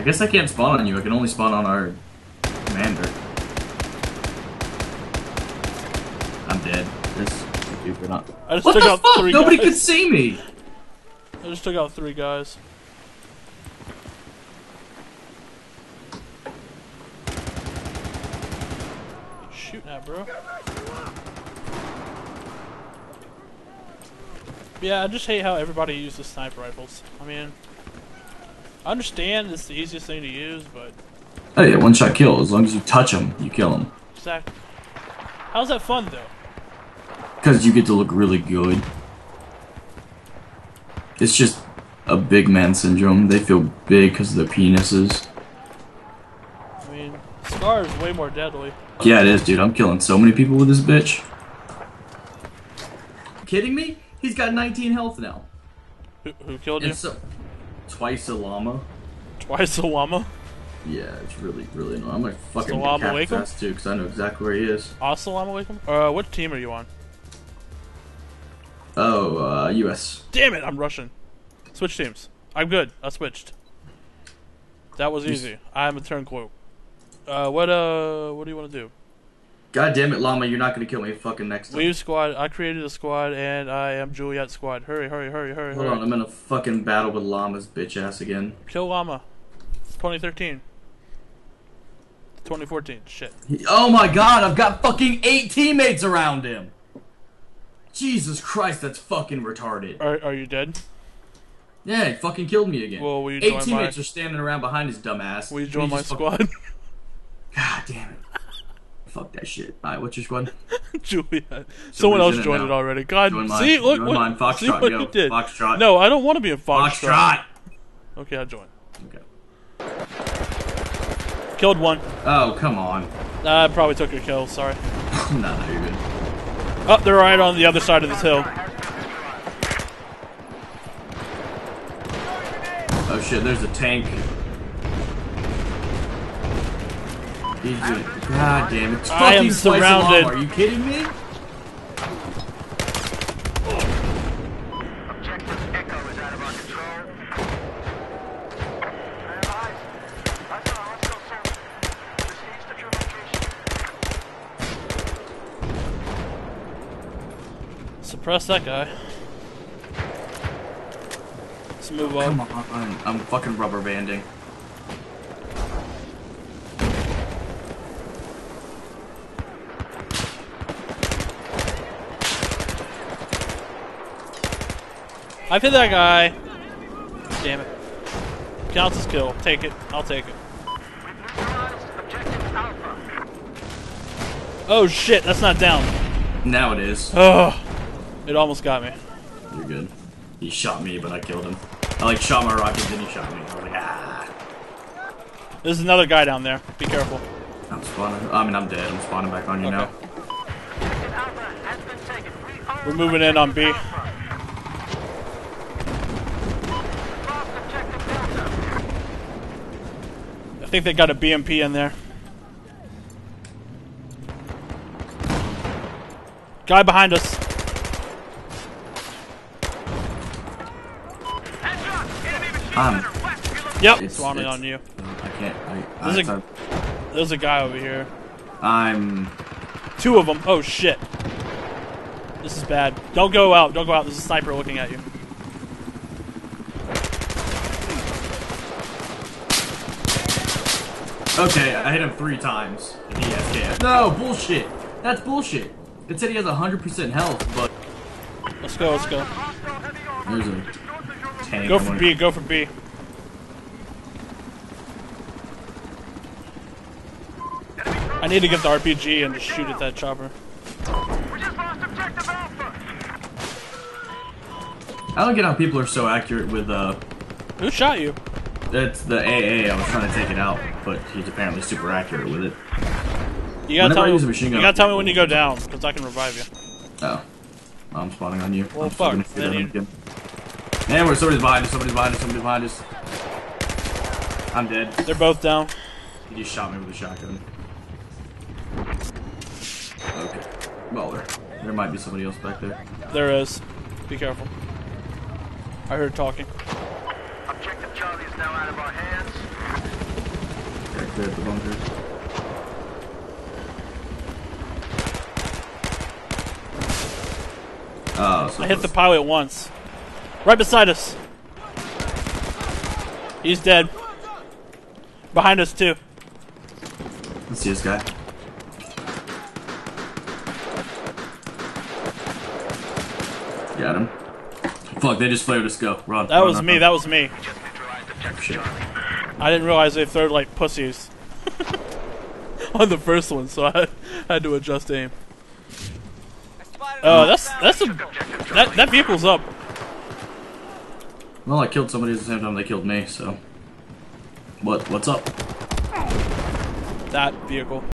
I guess I can't spawn on you. I can only spawn on our commander. I'm dead. This stupid. Not. I just What took the out fuck? three Nobody guys. could see me. I just took out three guys. Shooting at, bro. Yeah, I just hate how everybody uses sniper rifles. I mean, I understand it's the easiest thing to use, but Oh yeah, one shot kill. As long as you touch him, you kill him. exactly. How's that fun though? Because you get to look really good. It's just a big man syndrome. They feel big because of their penises. I mean, Scar is way more deadly. Yeah, it is, dude. I'm killing so many people with this bitch. Kidding me? He's got 19 health now. Who, who killed you? So, twice a llama. Twice a llama. Yeah, it's really, really annoying. I'm gonna fucking decapitate alaikum? fast too, because I know exactly where he is. Assalamu alaikum. Uh, what team are you on? Oh, uh, U.S. Damn it, I'm Russian. Switch teams. I'm good. I switched. That was easy. I'm a turncoat. Uh, what uh, what do you want to do? God damn it, llama! You're not gonna kill me fucking next time. Leave squad. I created a squad, and I am Juliet squad. Hurry, hurry, hurry, hurry, Hold hurry! on, I'm in a fucking battle with llama's bitch ass again. Kill llama. 2013. 2014. Shit. Oh my god, I've got fucking eight teammates around him. Jesus Christ, that's fucking retarded. Are are you dead? Yeah, he fucking killed me again. Well, will you eight teammates my- are standing around behind his dumb ass. Will you join my just fucking- squad? God damn it. Fuck that shit. Alright, what's your squad? Juliet. Someone else in it joined it already. God, Join mine. see, look Join what, mine. Foxtrot, see what go. you did. Foxtrot. No, I don't want to be in Foxtrot. Foxtrot! Okay, I joined. Okay. Killed one. Oh, come on. I probably took your kill. Sorry. nah, you're good. Oh, they're right on the other side of this hill. Oh shit, there's a tank. God damn it. It's I am fucking twice surrounded. Are you kidding me? Objective Echo is out of our control. Suppress that guy. Let's move on. Come on. on. I'm fucking rubber banding. I've hit that guy. Damn it. Counts as kill. Take it. I'll take it. Oh shit, that's not down. Now it is. Oh, it almost got me. You're good. He shot me, but I killed him. I like shot my rocket, then he shot me. I was like, ah. There's another guy down there. Be careful. I'm spawning. I mean, I'm dead. I'm spawning back on you Okay. now. Objective Alpha has been taken. We own We're moving in on B. Lost objective Delta. I think they got a BMP in there. Guy behind us. Headshot. Enemy machine Um, gunner west of your location. Yep, It's- it's- on you. I can't. I, There's I, a- There's a guy over here. I'm. Two of them. Oh shit. This is bad. Don't go out. Don't go out. There's a sniper looking at you. Okay, I hit him three times. And he SKS. No, bullshit. That's bullshit. It said he has 100% health, but Let's go. Let's go. There's a tank. Go for B. Go for B. I need to get the RPG and just shoot at that chopper. We just lost objective Alpha. I don't get how people are so accurate with uh. Who shot you? It's the AA. I was trying to take it out, but he's apparently super accurate with it. You gotta Whenever tell I me. use a machine You gotta tell me when you go down, because I can revive you. Oh, I'm spawning on you. Well, I'm fuck, gonna shoot then you- again. Man, where somebody's behind us. Somebody's behind us. Somebody's behind us. I'm dead. They're both down. He just shot me with a shotgun. Okay. Well, there, there might be somebody else back there. There is. Be careful. I heard talking. Objective Charlie is now out of our hands. There at the bunkers. Oh, so I hit the pilot once. Right beside us. He's dead. Behind us too. Let's see this guy. Got him. Fuck, they just flared us. Go. Run. That run, was run, me. run. That was me. Just neutralized objective Shit. Charlie. I didn't realize they throw like pussies on the first one, so I had to adjust aim. Oh, that's that's a that that vehicle's up. Well, I killed somebody at the same time they killed me, so. What? What's up? That vehicle.